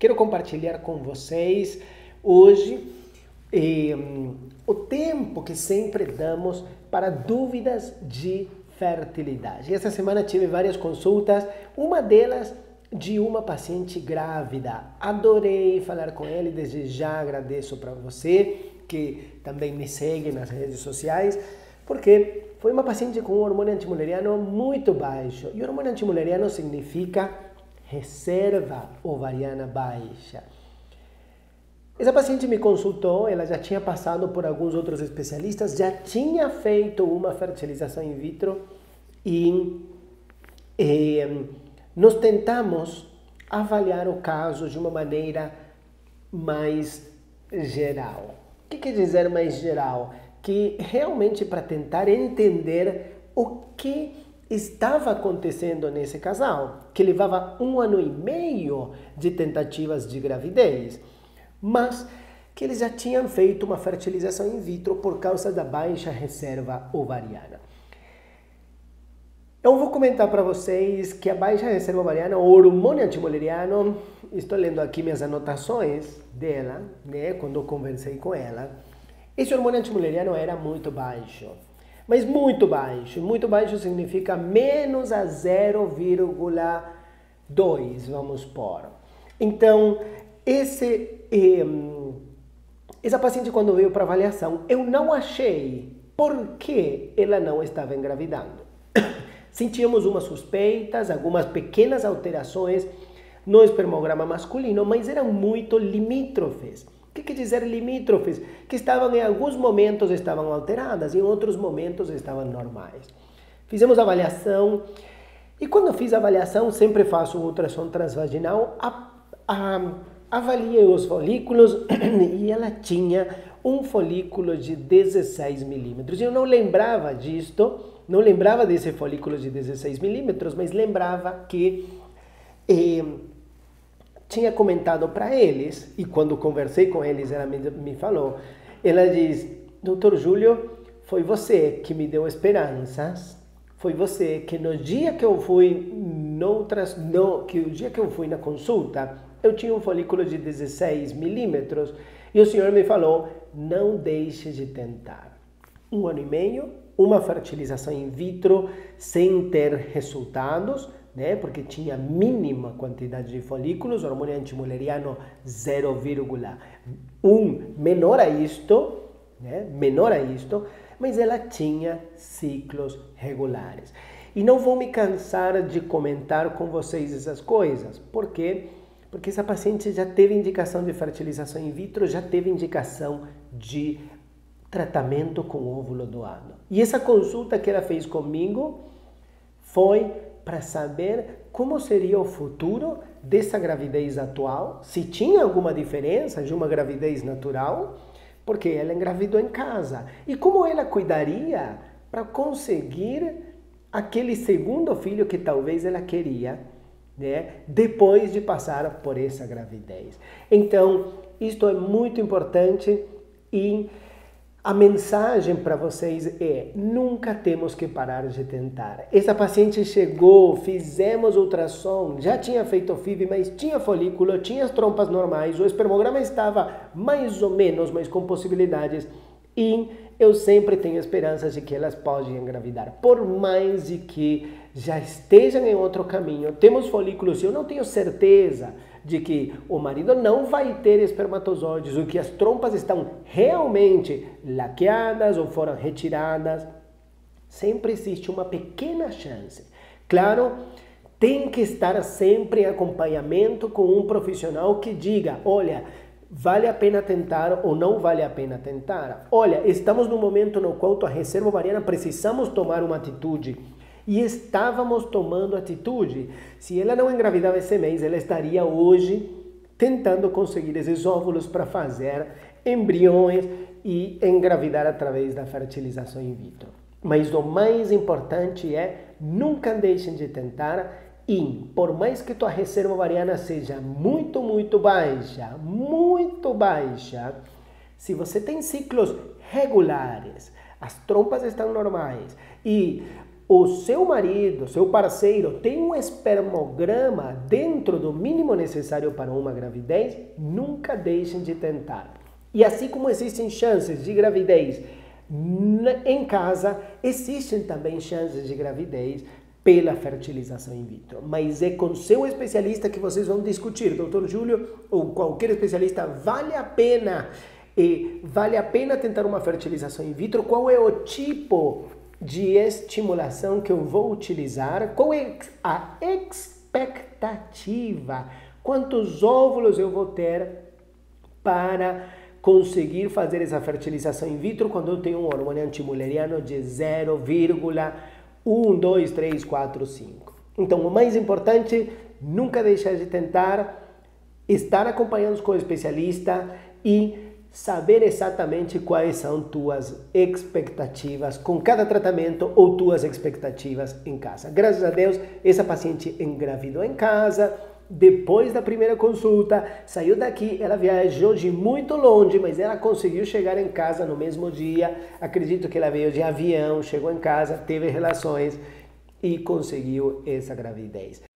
Quero compartilhar com vocês hoje eh, o tempo que sempre damos para dúvidas de fertilidade. Essa semana tive várias consultas, uma delas de uma paciente grávida. Adorei falar com ele, desde já agradeço para você que também me segue nas redes sociais, porque foi uma paciente com um hormônio antimuleriano muito baixo. E o hormônio antimuleriano significa reserva ovariana baixa. Essa paciente me consultou, ela já tinha passado por alguns outros especialistas, já tinha feito uma fertilização in vitro e eh, nós tentamos avaliar o caso de uma maneira mais geral. O que quer dizer mais geral? Que realmente para tentar entender o que estava acontecendo nesse casal, que levava um ano e meio de tentativas de gravidez mas que eles já tinham feito uma fertilização in vitro por causa da baixa reserva ovariana. Eu vou comentar para vocês que a baixa reserva ovariana, o hormônio antimoleriano, estou lendo aqui minhas anotações dela, né, quando eu conversei com ela, esse hormônio antimoleriano era muito baixo. Mas muito baixo. Muito baixo significa menos a 0,2, vamos pôr. Então, esse, eh, essa paciente, quando veio para avaliação, eu não achei por que ela não estava engravidando. Sentíamos umas suspeitas, algumas pequenas alterações no espermograma masculino, mas eram muito limítrofes. Que quer dizer limítrofes? Que estavam em alguns momentos estavam alteradas, em outros momentos estavam normais. Fizemos avaliação e quando fiz avaliação sempre faço ultrassom transvaginal. A, a, avaliei os folículos e ela tinha um folículo de 16 milímetros. Eu não lembrava disto, não lembrava desse folículo de 16 milímetros, mas lembrava que eh, tinha comentado para eles, e quando conversei com eles, ela me, me falou, ela diz, doutor Júlio, foi você que me deu esperanças, foi você que no dia que eu fui, noutras, no, que o dia que eu fui na consulta, eu tinha um folículo de 16 milímetros e o senhor me falou: não deixe de tentar. Um ano e meio, uma fertilização in vitro sem ter resultados, né? Porque tinha mínima quantidade de folículos, hormônio antimuleriano 0,1 menor a isto, né? Menor a isto, mas ela tinha ciclos regulares. E não vou me cansar de comentar com vocês essas coisas, porque porque essa paciente já teve indicação de fertilização in vitro, já teve indicação de tratamento com óvulo doado. E essa consulta que ela fez comigo foi para saber como seria o futuro dessa gravidez atual, se tinha alguma diferença de uma gravidez natural, porque ela engravidou em casa, e como ela cuidaria para conseguir aquele segundo filho que talvez ela queria né, depois de passar por essa gravidez. Então, isto é muito importante e a mensagem para vocês é: nunca temos que parar de tentar. Essa paciente chegou, fizemos ultrassom, já tinha feito FIV, mas tinha folículo, tinha as trompas normais, o espermograma estava mais ou menos, mas com possibilidades. E eu sempre tenho esperanças de que elas podem engravidar, por mais de que já estejam em outro caminho, temos folículos eu não tenho certeza de que o marido não vai ter espermatozoides, ou que as trompas estão realmente laqueadas ou foram retiradas, sempre existe uma pequena chance. Claro, tem que estar sempre em acompanhamento com um profissional que diga, olha, vale a pena tentar ou não vale a pena tentar. Olha, estamos num momento no qual a reserva ovariana precisamos tomar uma atitude e estávamos tomando atitude. Se ela não engravidava esse mês, ela estaria hoje tentando conseguir esses óvulos para fazer embriões e engravidar através da fertilização in vitro. Mas o mais importante é nunca deixem de tentar e por mais que tua reserva ovariana seja muito, muito baixa, muito baixa, se você tem ciclos regulares, as trompas estão normais e o seu marido, seu parceiro, tem um espermograma dentro do mínimo necessário para uma gravidez, nunca deixem de tentar. E assim como existem chances de gravidez em casa, existem também chances de gravidez pela fertilização in vitro. Mas é com seu especialista que vocês vão discutir, doutor Júlio ou qualquer especialista, vale a pena e vale a pena tentar uma fertilização in vitro? Qual é o tipo de estimulação que eu vou utilizar, qual é a expectativa, quantos óvulos eu vou ter para conseguir fazer essa fertilização in vitro quando eu tenho um hormônio antimuleriano de 0,1, 2, 3, 4, 5. Então, o mais importante, nunca deixar de tentar estar acompanhando com o especialista e saber exatamente quais são tuas expectativas com cada tratamento ou tuas expectativas em casa. Graças a Deus, essa paciente engravidou em casa, depois da primeira consulta, saiu daqui, ela viajou de muito longe, mas ela conseguiu chegar em casa no mesmo dia. Acredito que ela veio de avião, chegou em casa, teve relações e conseguiu essa gravidez.